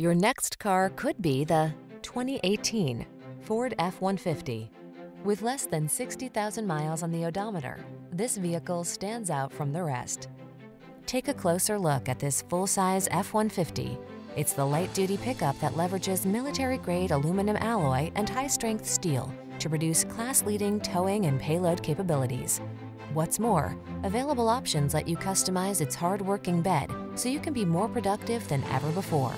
Your next car could be the 2018 Ford F-150. With less than 60,000 miles on the odometer, this vehicle stands out from the rest. Take a closer look at this full-size F-150. It's the light-duty pickup that leverages military-grade aluminum alloy and high-strength steel to produce class-leading towing and payload capabilities. What's more, available options let you customize its hard-working bed so you can be more productive than ever before.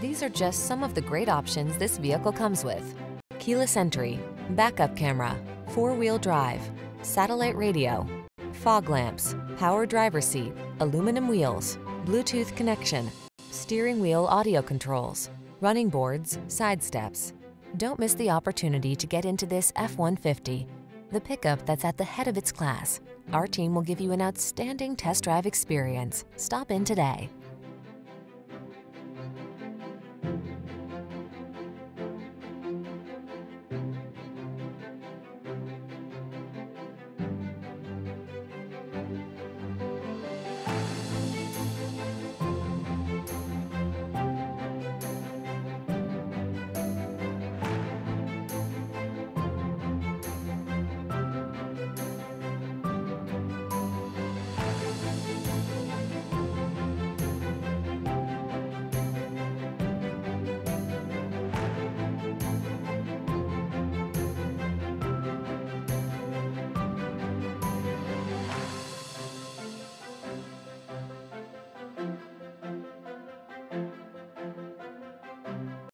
These are just some of the great options this vehicle comes with. Keyless entry, backup camera, four-wheel drive, satellite radio, fog lamps, power driver seat, aluminum wheels, Bluetooth connection, steering wheel audio controls, running boards, side steps. Don't miss the opportunity to get into this F-150, the pickup that's at the head of its class. Our team will give you an outstanding test drive experience. Stop in today.